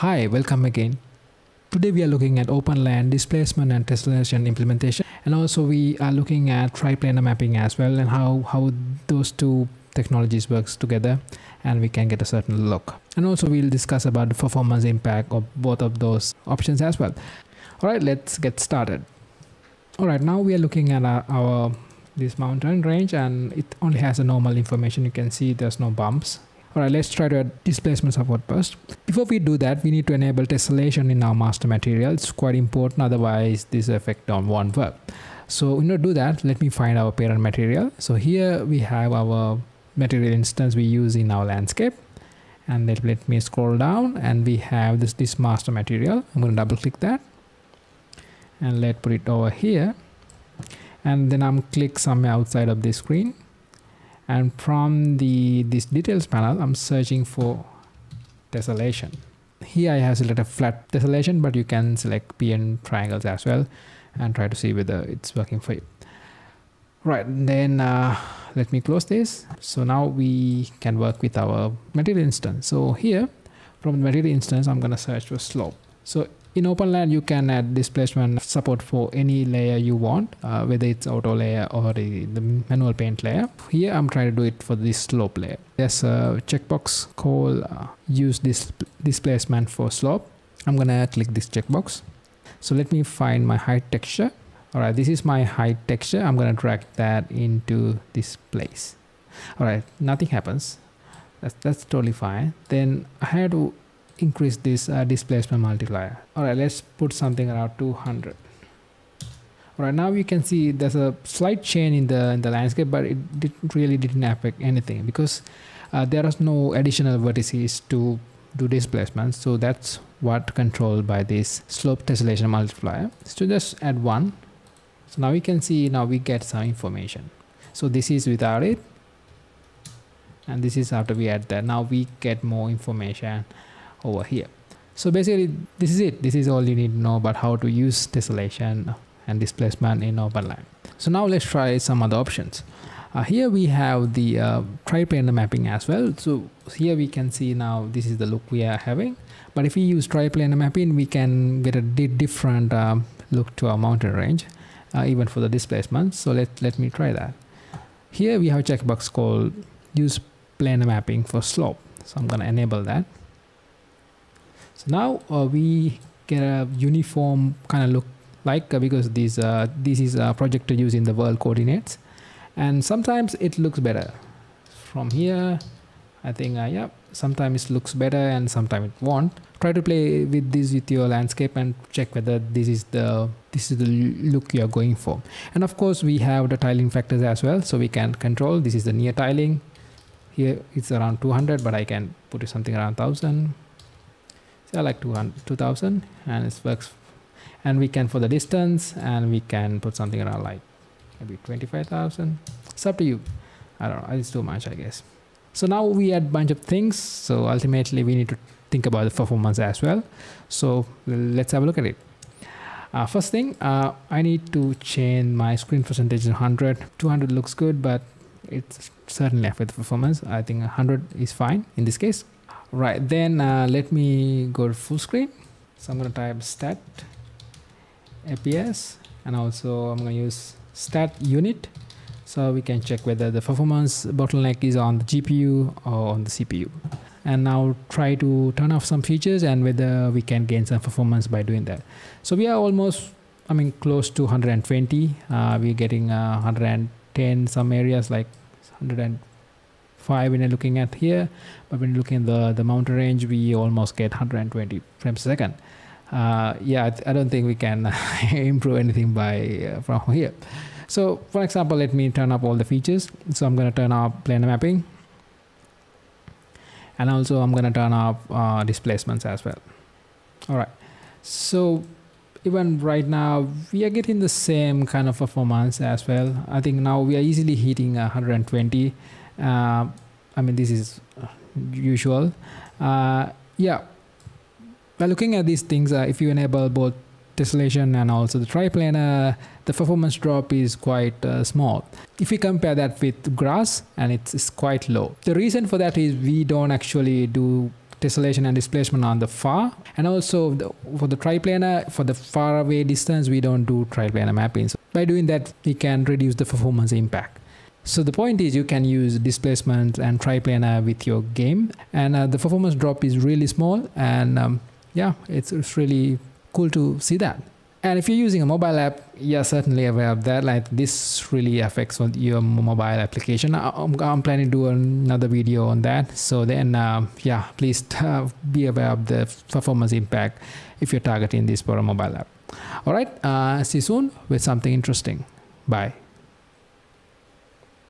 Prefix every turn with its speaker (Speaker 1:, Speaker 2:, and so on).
Speaker 1: Hi, welcome again. Today we are looking at OpenLand displacement and tessellation implementation and also we are looking at triplanar mapping as well and how, how those two technologies works together and we can get a certain look. And also we'll discuss about the performance impact of both of those options as well. Alright, let's get started. Alright, now we are looking at our, our this mountain range and it only has a normal information. You can see there's no bumps Alright, let's try to add displacement support first. Before we do that, we need to enable tessellation in our master material. It's quite important, otherwise this effect on won't work. So in order to do that, let me find our parent material. So here we have our material instance we use in our landscape. And let, let me scroll down and we have this, this master material. I'm going to double click that. And let put it over here. And then I'm click somewhere outside of this screen and from the this details panel I'm searching for tessellation here I have selected flat tessellation but you can select PN triangles as well and try to see whether it's working for you. Right then uh, let me close this. So now we can work with our material instance. So here from the material instance I'm gonna search for slope. So in OpenLand, you can add displacement support for any layer you want, uh, whether it's auto layer or the, the, manual paint layer. Here, I'm trying to do it for this slope layer. There's a checkbox called uh, use this displacement for slope. I'm gonna click this checkbox. So let me find my height texture. All right, this is my height texture. I'm gonna drag that into this place. All right, nothing happens. That's, that's totally fine. Then I had to increase this uh, displacement multiplier. All right let's put something around 200 all right now you can see there's a slight change in the in the landscape but it didn't really didn't affect anything because uh, there is no additional vertices to do displacement. So that's what controlled by this slope tessellation multiplier. So just add one. So now we can see now we get some information. So this is without it. And this is after we add that. Now we get more information over here. So basically this is it. This is all you need to know about how to use tessellation and displacement in OpenLand so now let's try some other options. Uh, here we have the uh, triplanar mapping as well. So here we can see now this is the look we are having. But if we use triplanar mapping we can get a different um, look to our mountain range uh, even for the displacement. So let, let me try that. Here we have a checkbox called use planar mapping for slope. So I'm gonna enable that so now uh, we get a uniform kind of look like uh, because this uh, this is a projector using the world coordinates. And sometimes it looks better. From here I think uh, yeah sometimes it looks better and sometimes it won't. Try to play with this with your landscape and check whether this is the this is the look you are going for. And of course we have the tiling factors as well so we can control. This is the near tiling. Here it's around 200 but I can put it something around 1000 I like 200 2000 and it works. And we can for the distance and we can put something around like maybe 25,000 it's up to you. I don't know. It's too much I guess. So now we add bunch of things. So ultimately we need to think about the performance as well. So let's have a look at it. Uh, first thing uh, I need to change my screen percentage to 100 200 looks good but it's certainly affect the performance. I think 100 is fine in this case right then uh, let me go to full screen. So I'm going to type stat FPS and also I'm going to use stat unit so we can check whether the performance bottleneck is on the GPU or on the CPU and now try to turn off some features and whether we can gain some performance by doing that. So we are almost I mean close to 120 uh, we're getting uh, 110 some areas like 100 5 when you're looking at here but when you're looking at the the mountain range we almost get 120 frames a second. Uh, yeah I, I, don't think we can improve anything by uh, from here. So for example let me turn up all the features. So I'm going to turn up planar mapping. And also I'm going to turn up uh, displacements as well. All right so even right now we are getting the same kind of performance as well. I think now we are easily hitting 120 uh, I mean this is usual. Uh, yeah. By looking at these things uh, if you enable both tessellation and also the triplanar the performance drop is quite uh, small. If we compare that with grass and it's, it's, quite low. The reason for that is we don't actually do tessellation and displacement on the far. And also the, for the triplanar for the far away distance we don't do triplanar mapping. So by doing that we can reduce the performance impact so the point is you can use displacement and triplanar with your game. And uh, the performance drop is really small and um, yeah it's, it's really cool to see that. And if you're using a mobile app you're certainly aware of that. Like this really affects your mobile application. I'm, I'm planning to do another video on that. So then uh, yeah please be aware of the performance impact if you're targeting this for a mobile app. All right uh, see you soon with something interesting. Bye